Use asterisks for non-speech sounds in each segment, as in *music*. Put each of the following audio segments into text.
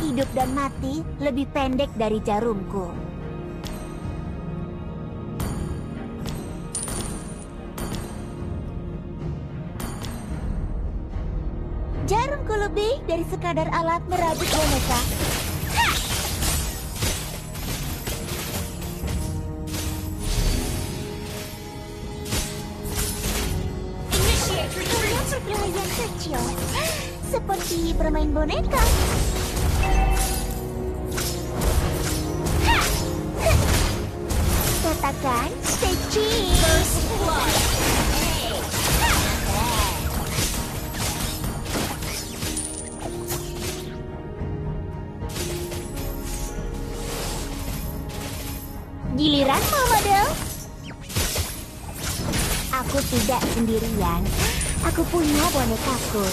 hidup dan mati lebih pendek dari jarumku. Jarumku lebih dari sekadar alat merajut boneka. Perkelahian kecil, seperti bermain boneka. Katakan, stay cheese. First blood! Giliran model. Aku tidak sendirian. Aku punya bonekaku.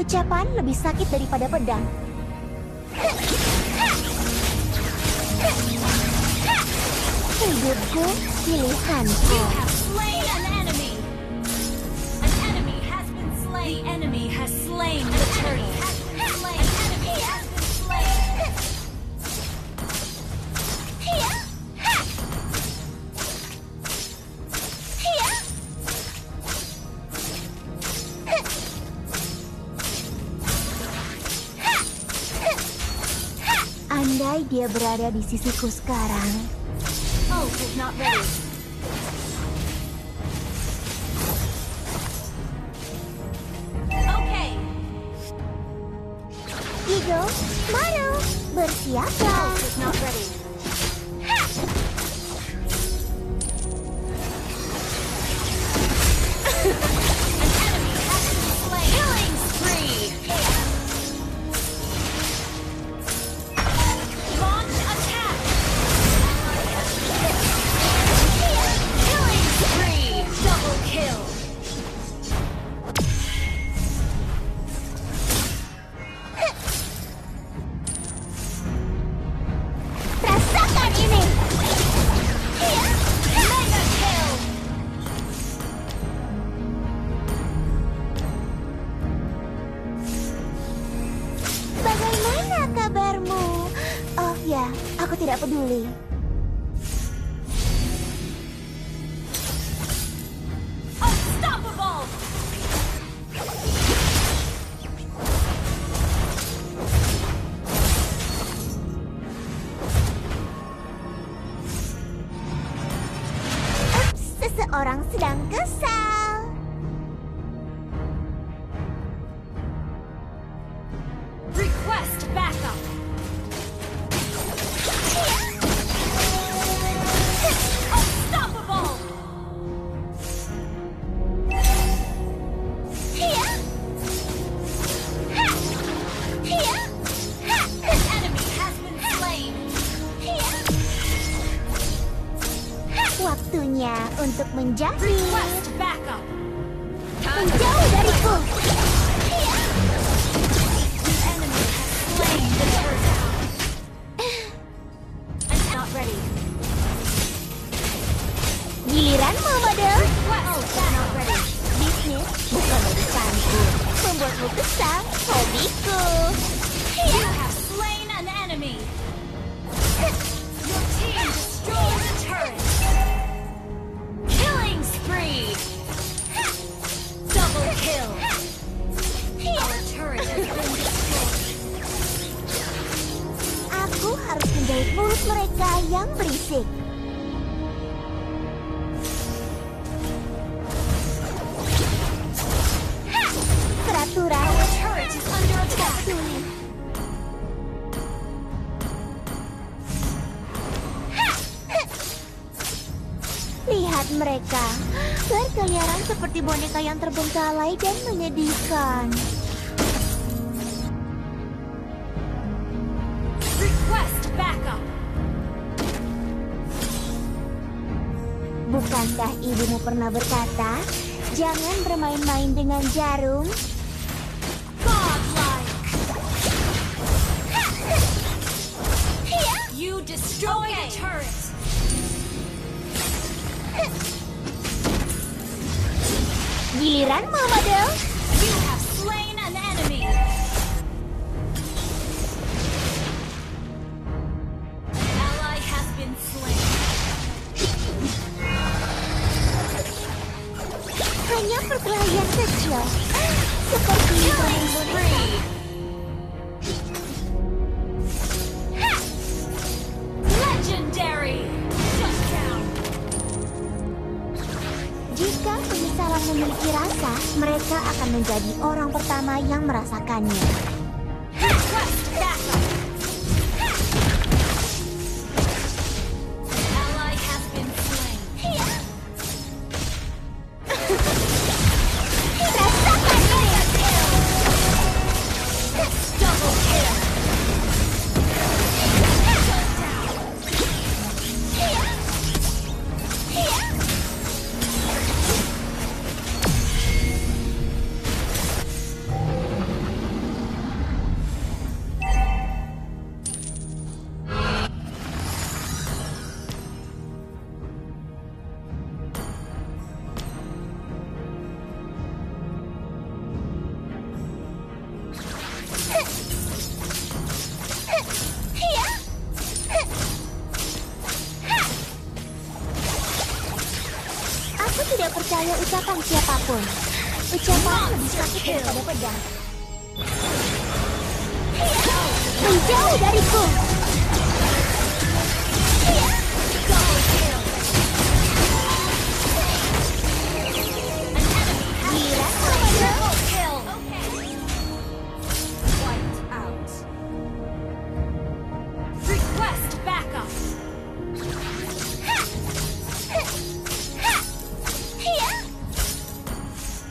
Ucapan lebih sakit daripada pedang. Hidupku pilihanku. Berada di sisiku sekarang, Ult is not ready. Okay, Eagle, Maru, bersiaplah. Ult is not ready. Tidak peduli. Seseorang sedang kesal. Untuk menjadi menjauh dariku. The enemy has slain the turtle. And not ready. Giliran model. Bisnis bukan urusanku. Membuatmu kesal, hobiku. You have slain an enemy. Yang berisik. Peraturan. Lihat mereka berkeliaran seperti boneka yang terbengkalai dan menyedihkan. Bukankah ibumu pernah berkata, jangan bermain-main dengan jarum? You destroyed a turret. Giliranmu, model. You mereka akan menjadi orang pertama yang merasakannya. Sakit daripada. Menjauh dariku!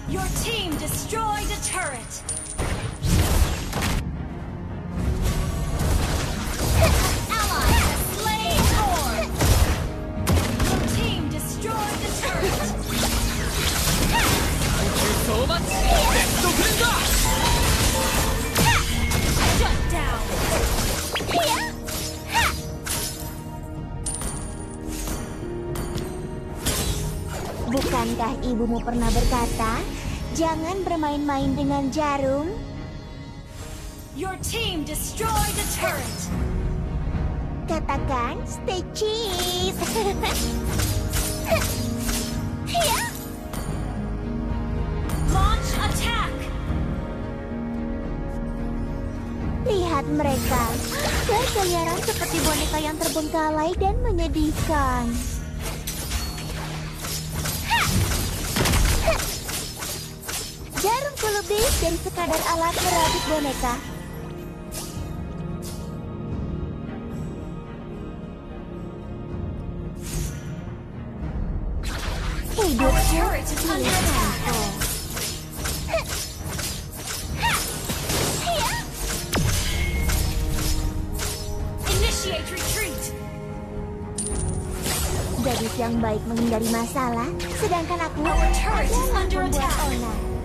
Your team destroyed a turret. Ally has slain Orb. Your team destroyed a turret. Shut down. Bukankah ibumu pernah berkata, jangan bermain-main dengan jarum? Your team destroyed a turret. Katakan, stay cheese! *laughs* Launch attack. Lihat mereka, berkeliaran seperti boneka yang terbengkalai dan menyedihkan. Lebih dari sekadar alat merabik boneka. Hidupku. Gadis yang baik menghindari masalah, sedangkan aku adalah attack. onar.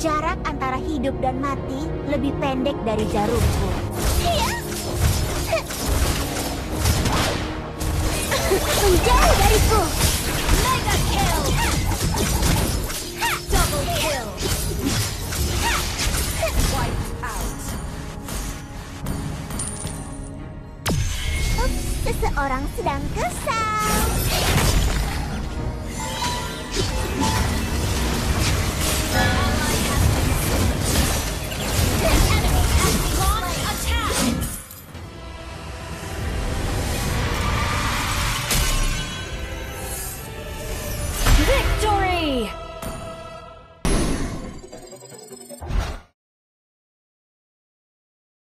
Jarak antara hidup dan mati lebih pendek dari jarumku. Iya. Menjauh dariku. Mega kill! Double kill! Wiped out. Ups, seseorang sedang kesal.